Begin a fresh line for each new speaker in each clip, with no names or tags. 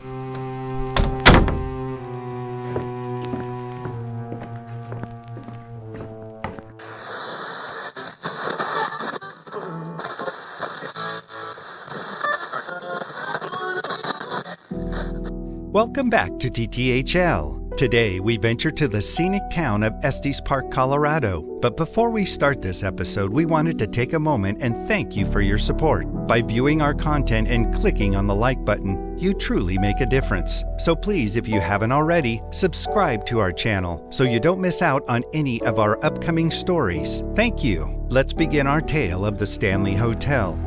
Welcome back to TTHL. Today we venture to the scenic town of Estes Park, Colorado. But before we start this episode, we wanted to take a moment and thank you for your support. By viewing our content and clicking on the like button, you truly make a difference. So please, if you haven't already, subscribe to our channel so you don't miss out on any of our upcoming stories. Thank you. Let's begin our tale of the Stanley Hotel.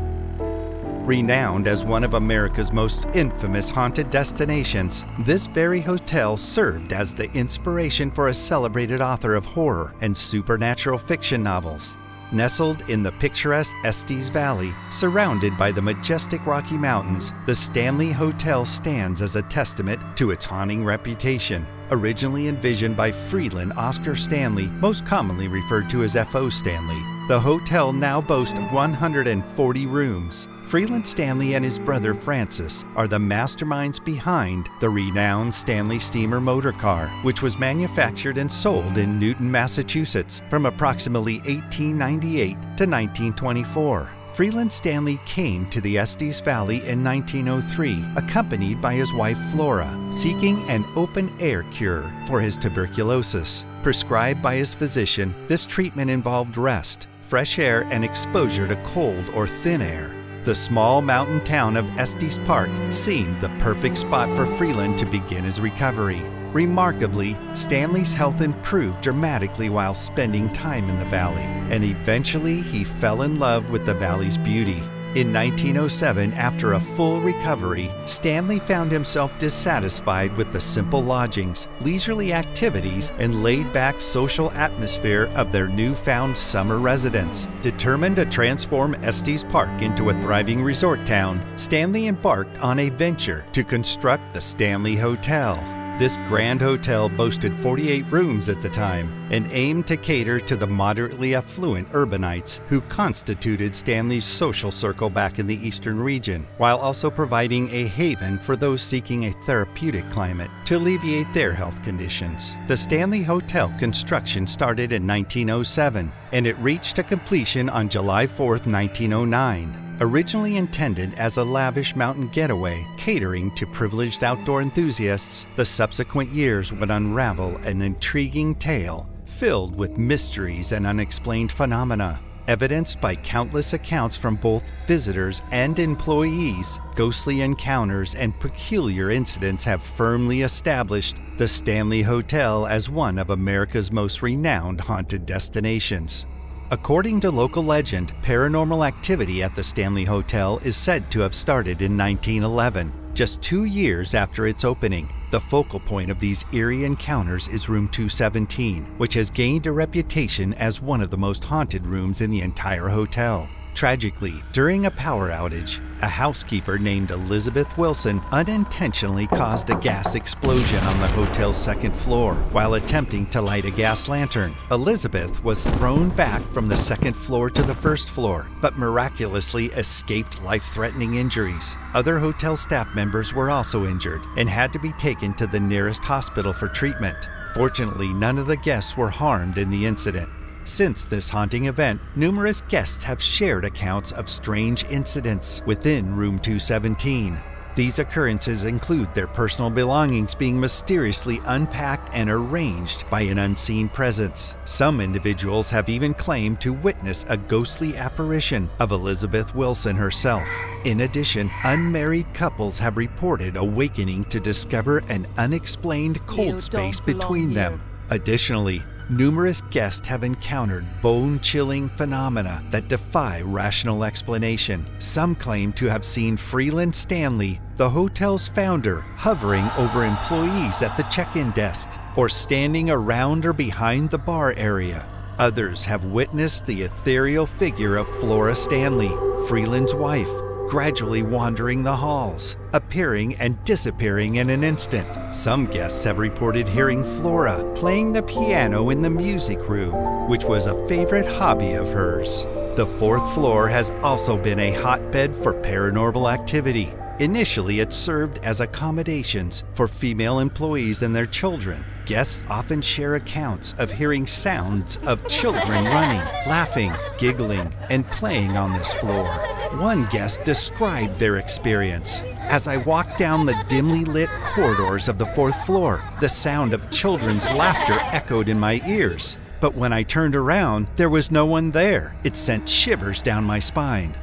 Renowned as one of America's most infamous haunted destinations, this very hotel served as the inspiration for a celebrated author of horror and supernatural fiction novels. Nestled in the picturesque Estes Valley, surrounded by the majestic Rocky Mountains, the Stanley Hotel stands as a testament to its haunting reputation. Originally envisioned by Freeland Oscar Stanley, most commonly referred to as F.O. Stanley, the hotel now boasts 140 rooms, Freeland Stanley and his brother Francis are the masterminds behind the renowned Stanley Steamer motor car, which was manufactured and sold in Newton, Massachusetts from approximately 1898 to 1924. Freeland Stanley came to the Estes Valley in 1903, accompanied by his wife Flora, seeking an open air cure for his tuberculosis. Prescribed by his physician, this treatment involved rest, fresh air, and exposure to cold or thin air. The small mountain town of Estes Park seemed the perfect spot for Freeland to begin his recovery. Remarkably, Stanley's health improved dramatically while spending time in the valley, and eventually he fell in love with the valley's beauty. In 1907, after a full recovery, Stanley found himself dissatisfied with the simple lodgings, leisurely activities, and laid back social atmosphere of their newfound summer residence. Determined to transform Estes Park into a thriving resort town, Stanley embarked on a venture to construct the Stanley Hotel. This grand hotel boasted 48 rooms at the time and aimed to cater to the moderately affluent urbanites who constituted Stanley's social circle back in the eastern region, while also providing a haven for those seeking a therapeutic climate to alleviate their health conditions. The Stanley Hotel construction started in 1907 and it reached a completion on July 4, 1909. Originally intended as a lavish mountain getaway catering to privileged outdoor enthusiasts, the subsequent years would unravel an intriguing tale filled with mysteries and unexplained phenomena. Evidenced by countless accounts from both visitors and employees, ghostly encounters and peculiar incidents have firmly established the Stanley Hotel as one of America's most renowned haunted destinations. According to local legend, paranormal activity at the Stanley Hotel is said to have started in 1911, just two years after its opening. The focal point of these eerie encounters is Room 217, which has gained a reputation as one of the most haunted rooms in the entire hotel. Tragically, during a power outage, a housekeeper named Elizabeth Wilson unintentionally caused a gas explosion on the hotel's second floor while attempting to light a gas lantern. Elizabeth was thrown back from the second floor to the first floor, but miraculously escaped life threatening injuries. Other hotel staff members were also injured and had to be taken to the nearest hospital for treatment. Fortunately, none of the guests were harmed in the incident. Since this haunting event, numerous guests have shared accounts of strange incidents within Room 217. These occurrences include their personal belongings being mysteriously unpacked and arranged by an unseen presence. Some individuals have even claimed to witness a ghostly apparition of Elizabeth Wilson herself. In addition, unmarried couples have reported awakening to discover an unexplained cold space between them. Additionally, numerous guests have encountered bone chilling phenomena that defy rational explanation. Some claim to have seen Freeland Stanley, the hotel's founder, hovering over employees at the check in desk or standing around or behind the bar area. Others have witnessed the ethereal figure of Flora Stanley, Freeland's wife, gradually wandering the halls, appearing and disappearing in an instant. Some guests have reported hearing Flora playing the piano in the music room, which was a favorite hobby of hers. The fourth floor has also been a hotbed for paranormal activity. Initially, it served as accommodations for female employees and their children. Guests often share accounts of hearing sounds of children running, laughing, giggling, and playing on this floor. One guest described their experience. As I walked down the dimly lit corridors of the fourth floor, the sound of children's laughter echoed in my ears. But when I turned around, there was no one there. It sent shivers down my spine.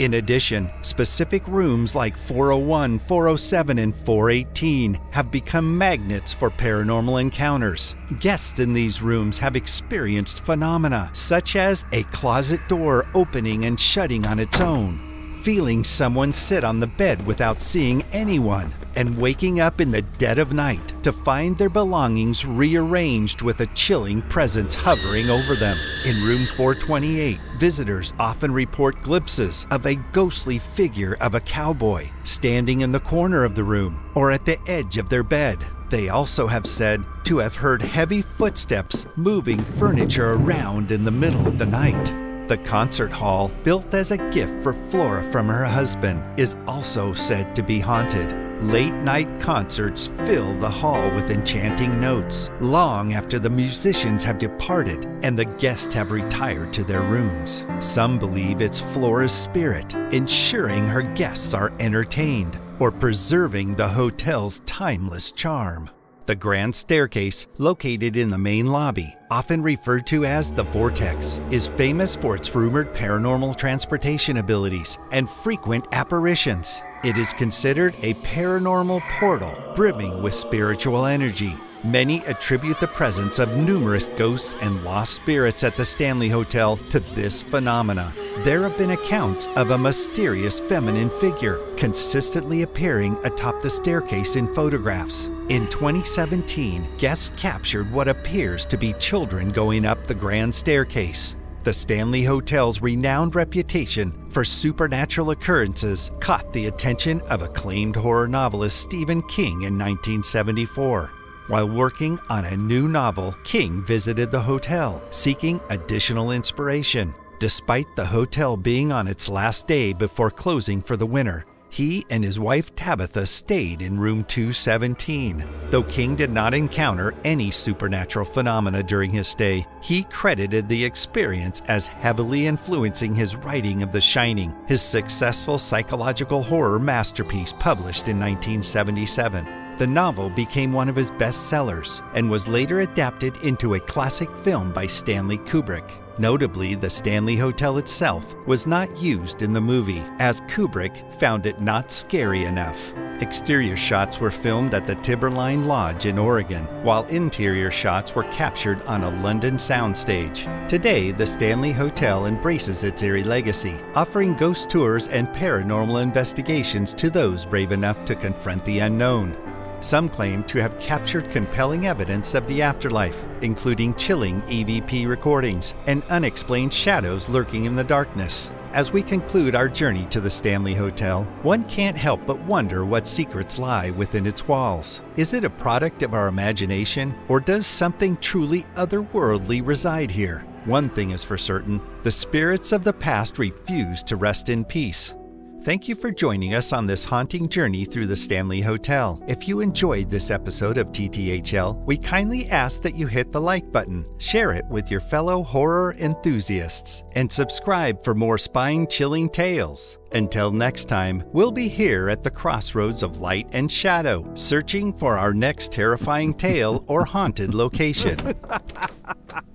In addition, specific rooms like 401, 407, and 418 have become magnets for paranormal encounters. Guests in these rooms have experienced phenomena such as a closet door opening and shutting on its own, feeling someone sit on the bed without seeing anyone, and waking up in the dead of night to find their belongings rearranged with a chilling presence hovering over them. In room 428, visitors often report glimpses of a ghostly figure of a cowboy standing in the corner of the room or at the edge of their bed. They also have said to have heard heavy footsteps moving furniture around in the middle of the night. The concert hall, built as a gift for Flora from her husband, is also said to be haunted. Late night concerts fill the hall with enchanting notes long after the musicians have departed and the guests have retired to their rooms. Some believe it's Flora's spirit, ensuring her guests are entertained or preserving the hotel's timeless charm. The grand staircase, located in the main lobby, often referred to as the Vortex, is famous for its rumored paranormal transportation abilities and frequent apparitions. It is considered a paranormal portal brimming with spiritual energy. Many attribute the presence of numerous ghosts and lost spirits at the Stanley Hotel to this phenomena. There have been accounts of a mysterious feminine figure consistently appearing atop the staircase in photographs. In 2017, guests captured what appears to be children going up the grand staircase. The Stanley Hotel's renowned reputation for supernatural occurrences caught the attention of acclaimed horror novelist Stephen King in 1974. While working on a new novel, King visited the hotel, seeking additional inspiration. Despite the hotel being on its last day before closing for the winter, he and his wife Tabitha stayed in room 217. Though King did not encounter any supernatural phenomena during his stay, he credited the experience as heavily influencing his writing of The Shining, his successful psychological horror masterpiece published in 1977. The novel became one of his best sellers and was later adapted into a classic film by Stanley Kubrick. Notably, the Stanley Hotel itself was not used in the movie, as Kubrick found it not scary enough. Exterior shots were filmed at the Timberline Lodge in Oregon, while interior shots were captured on a London soundstage. Today, the Stanley Hotel embraces its eerie legacy, offering ghost tours and paranormal investigations to those brave enough to confront the unknown. Some claim to have captured compelling evidence of the afterlife, including chilling EVP recordings and unexplained shadows lurking in the darkness. As we conclude our journey to the Stanley Hotel, one can't help but wonder what secrets lie within its walls. Is it a product of our imagination, or does something truly otherworldly reside here? One thing is for certain the spirits of the past refuse to rest in peace. Thank you for joining us on this haunting journey through the Stanley Hotel. If you enjoyed this episode of TTHL, we kindly ask that you hit the like button, share it with your fellow horror enthusiasts, and subscribe for more spine chilling tales. Until next time, we'll be here at the crossroads of light and shadow, searching for our next terrifying tale or haunted location.